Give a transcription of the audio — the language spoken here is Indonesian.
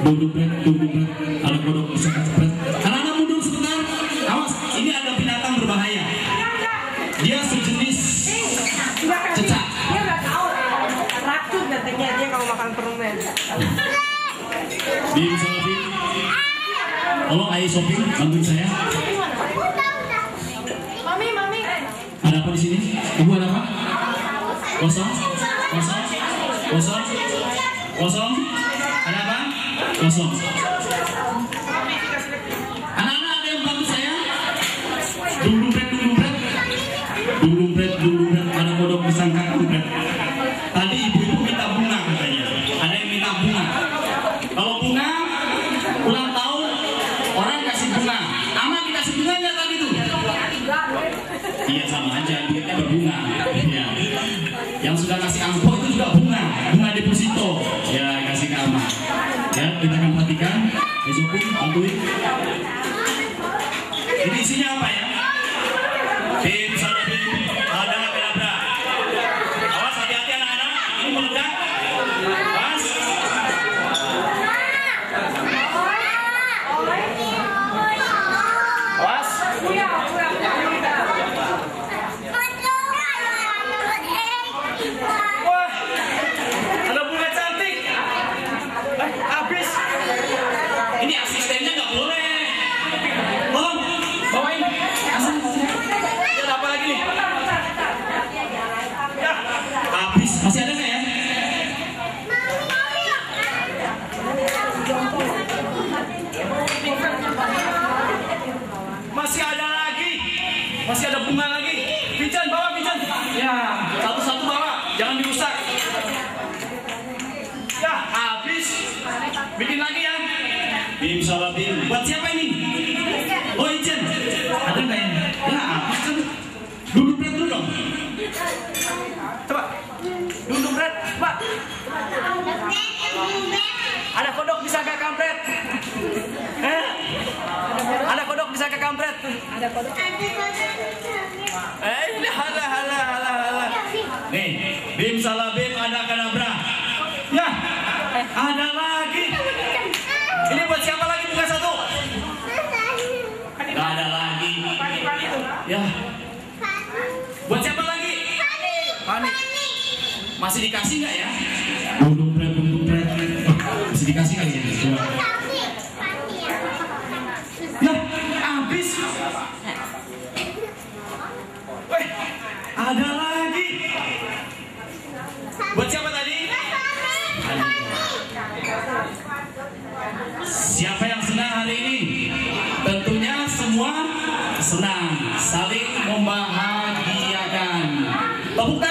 Duduk red, duduk red. Ada kodok bisa cepet. Anak-anak mundur sebentar. Awas, ini ada binatang berbahaya. Dia sejenis cecak. Dia nggak tahu. Racun katanya dia kalau makan permen. Bim Salafi. Tolong ayo shopping, bantuin saya. Mami, mami. Ada apa di sini? Ibu ada apa? Kosong? Kosong. Anak-anak ada yang bantu saya? Dung dumpret, dung dumpret. Ada kodok disangka dumpret. Tadi ibu-ibu minta bunga katanya. Ada yang minta bunga. Kalau bunga, ulang tahun, orang kasih bunga. Ama dikasih bunga nggak tadi tuh? Iya sama aja, duitnya berbunga. Iya. Yang sudah kasih angpau itu juga bunga, bunga deposito. Ya kita akan perhatikan. Sopi, bantuin. Ini isinya apa ya? Masih ada nggak ya? Masih ada lagi. Masih ada bunga lagi. Pijan bawa pijan. Ya, satu-satu bawa. Jangan dirusak. Ya, habis. Bikin lagi ya. Bim salah bim. Buat siapa ini? Berat, Pak. Ada kodok bisa gak kampret? Eh? Ada kodok bisa gak kampret? Ada kodok. Eh, ini hala hala hala hala. Nih, bim salah bim ada kadabra. Ya, ada Masih dikasih nggak ya? Masih dikasih kali ya? Nah, habis. Weh, ada lagi. Buat siapa tadi? Siapa yang senang hari ini? Tentunya semua senang, saling membahagiakan. Tepuk tangan.